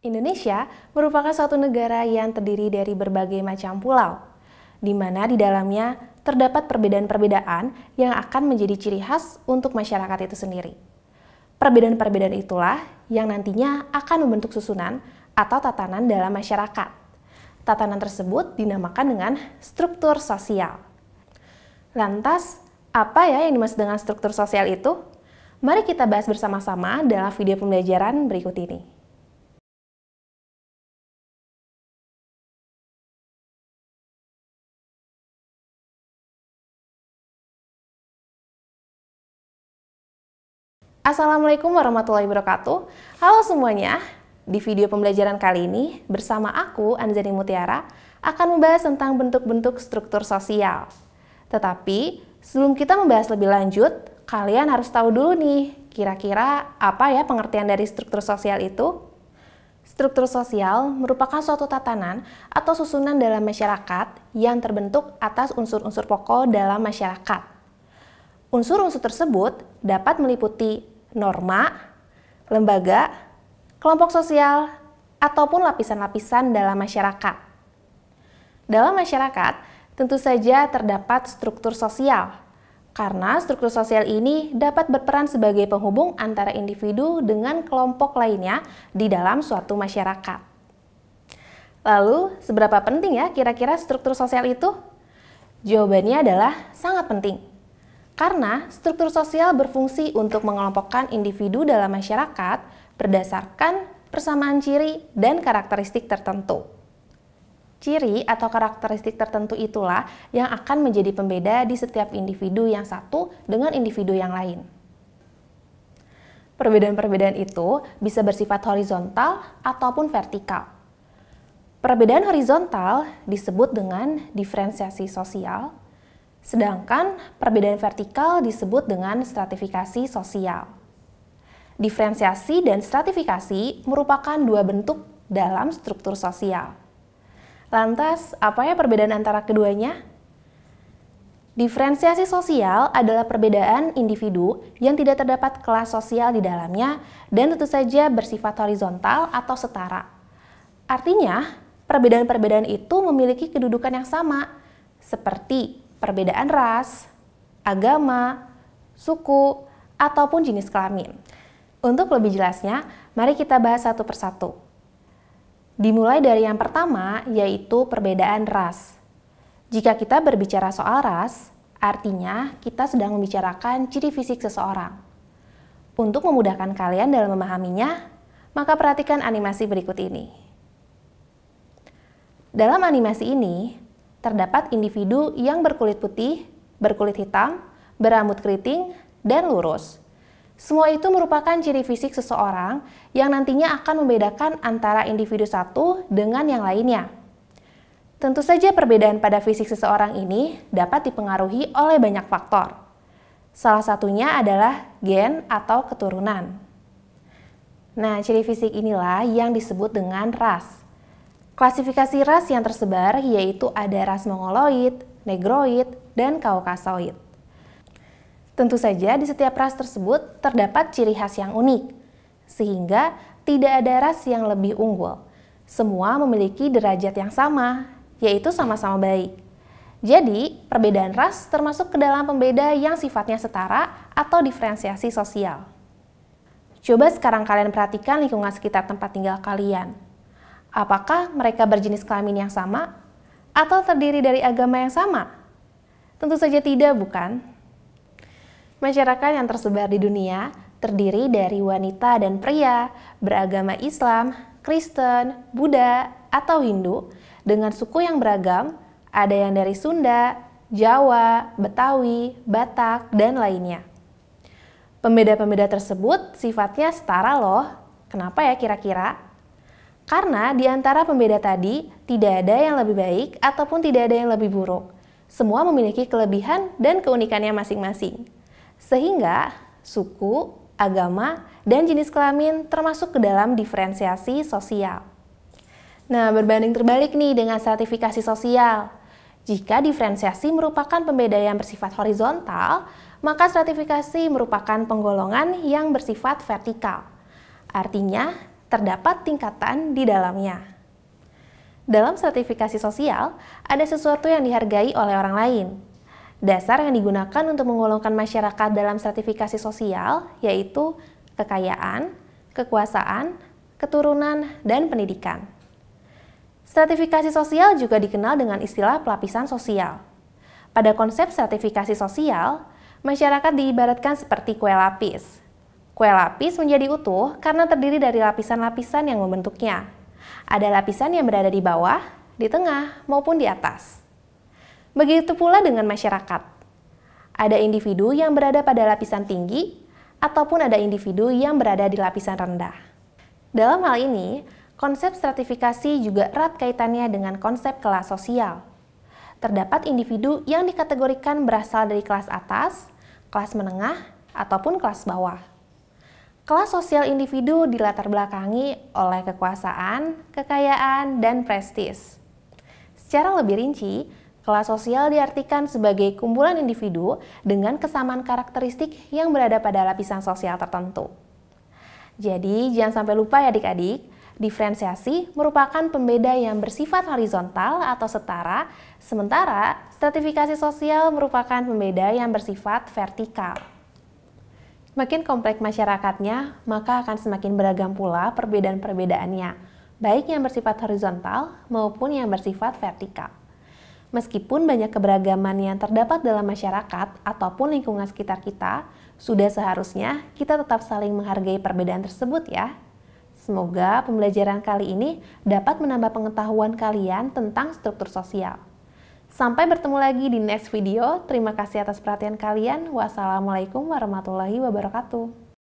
Indonesia merupakan suatu negara yang terdiri dari berbagai macam pulau, di mana di dalamnya terdapat perbedaan-perbedaan yang akan menjadi ciri khas untuk masyarakat itu sendiri. Perbedaan-perbedaan itulah yang nantinya akan membentuk susunan atau tatanan dalam masyarakat. Tatanan tersebut dinamakan dengan struktur sosial. Lantas, apa ya yang dimaksud dengan struktur sosial itu? Mari kita bahas bersama-sama dalam video pembelajaran berikut ini. Assalamualaikum warahmatullahi wabarakatuh. Halo semuanya. Di video pembelajaran kali ini, bersama aku, Anzani Mutiara, akan membahas tentang bentuk-bentuk struktur sosial. Tetapi, sebelum kita membahas lebih lanjut, kalian harus tahu dulu nih, kira-kira apa ya pengertian dari struktur sosial itu? Struktur sosial merupakan suatu tatanan atau susunan dalam masyarakat yang terbentuk atas unsur-unsur pokok dalam masyarakat. Unsur-unsur tersebut dapat meliputi norma, lembaga, kelompok sosial, ataupun lapisan-lapisan dalam masyarakat. Dalam masyarakat, tentu saja terdapat struktur sosial, karena struktur sosial ini dapat berperan sebagai penghubung antara individu dengan kelompok lainnya di dalam suatu masyarakat. Lalu, seberapa penting ya kira-kira struktur sosial itu? Jawabannya adalah sangat penting. Karena struktur sosial berfungsi untuk mengelompokkan individu dalam masyarakat berdasarkan persamaan ciri dan karakteristik tertentu. Ciri atau karakteristik tertentu itulah yang akan menjadi pembeda di setiap individu yang satu dengan individu yang lain. Perbedaan-perbedaan itu bisa bersifat horizontal ataupun vertikal. Perbedaan horizontal disebut dengan diferensiasi sosial, Sedangkan perbedaan vertikal disebut dengan stratifikasi sosial. Diferensiasi dan stratifikasi merupakan dua bentuk dalam struktur sosial. Lantas, apa ya perbedaan antara keduanya? Diferensiasi sosial adalah perbedaan individu yang tidak terdapat kelas sosial di dalamnya dan tentu saja bersifat horizontal atau setara. Artinya, perbedaan-perbedaan itu memiliki kedudukan yang sama, seperti perbedaan ras, agama, suku, ataupun jenis kelamin. Untuk lebih jelasnya, mari kita bahas satu persatu. Dimulai dari yang pertama, yaitu perbedaan ras. Jika kita berbicara soal ras, artinya kita sedang membicarakan ciri fisik seseorang. Untuk memudahkan kalian dalam memahaminya, maka perhatikan animasi berikut ini. Dalam animasi ini, terdapat individu yang berkulit putih, berkulit hitam, berambut keriting, dan lurus. Semua itu merupakan ciri fisik seseorang yang nantinya akan membedakan antara individu satu dengan yang lainnya. Tentu saja perbedaan pada fisik seseorang ini dapat dipengaruhi oleh banyak faktor. Salah satunya adalah gen atau keturunan. Nah, ciri fisik inilah yang disebut dengan ras. Klasifikasi ras yang tersebar yaitu ada ras Mongoloid, Negroid, dan Kaukasoid. Tentu saja di setiap ras tersebut terdapat ciri khas yang unik, sehingga tidak ada ras yang lebih unggul. Semua memiliki derajat yang sama, yaitu sama-sama baik. Jadi, perbedaan ras termasuk ke dalam pembeda yang sifatnya setara atau diferensiasi sosial. Coba sekarang kalian perhatikan lingkungan sekitar tempat tinggal kalian. Apakah mereka berjenis kelamin yang sama atau terdiri dari agama yang sama? Tentu saja tidak, bukan? Masyarakat yang tersebar di dunia terdiri dari wanita dan pria beragama Islam, Kristen, Buddha, atau Hindu dengan suku yang beragam, ada yang dari Sunda, Jawa, Betawi, Batak, dan lainnya. Pembeda-pembeda tersebut sifatnya setara loh. Kenapa ya kira-kira? Karena di antara pembeda tadi tidak ada yang lebih baik ataupun tidak ada yang lebih buruk. Semua memiliki kelebihan dan keunikannya masing-masing. Sehingga suku, agama, dan jenis kelamin termasuk ke dalam diferensiasi sosial. Nah, berbanding terbalik nih dengan stratifikasi sosial. Jika diferensiasi merupakan pembeda yang bersifat horizontal, maka stratifikasi merupakan penggolongan yang bersifat vertikal. Artinya, terdapat tingkatan di dalamnya. Dalam stratifikasi sosial, ada sesuatu yang dihargai oleh orang lain. Dasar yang digunakan untuk menggolongkan masyarakat dalam stratifikasi sosial yaitu kekayaan, kekuasaan, keturunan, dan pendidikan. Stratifikasi sosial juga dikenal dengan istilah pelapisan sosial. Pada konsep stratifikasi sosial, masyarakat diibaratkan seperti kue lapis. Kue lapis menjadi utuh karena terdiri dari lapisan-lapisan yang membentuknya. Ada lapisan yang berada di bawah, di tengah, maupun di atas. Begitu pula dengan masyarakat. Ada individu yang berada pada lapisan tinggi, ataupun ada individu yang berada di lapisan rendah. Dalam hal ini, Konsep stratifikasi juga erat kaitannya dengan konsep kelas sosial. Terdapat individu yang dikategorikan berasal dari kelas atas, kelas menengah, ataupun kelas bawah. Kelas sosial individu dilatar belakangi oleh kekuasaan, kekayaan, dan prestis. Secara lebih rinci, kelas sosial diartikan sebagai kumpulan individu dengan kesamaan karakteristik yang berada pada lapisan sosial tertentu. Jadi, jangan sampai lupa ya adik-adik, Diferensiasi merupakan pembeda yang bersifat horizontal atau setara, sementara stratifikasi sosial merupakan pembeda yang bersifat vertikal. Semakin kompleks masyarakatnya, maka akan semakin beragam pula perbedaan-perbedaannya, baik yang bersifat horizontal maupun yang bersifat vertikal. Meskipun banyak keberagaman yang terdapat dalam masyarakat ataupun lingkungan sekitar kita, sudah seharusnya kita tetap saling menghargai perbedaan tersebut ya. Semoga pembelajaran kali ini dapat menambah pengetahuan kalian tentang struktur sosial. Sampai bertemu lagi di next video. Terima kasih atas perhatian kalian. Wassalamualaikum warahmatullahi wabarakatuh.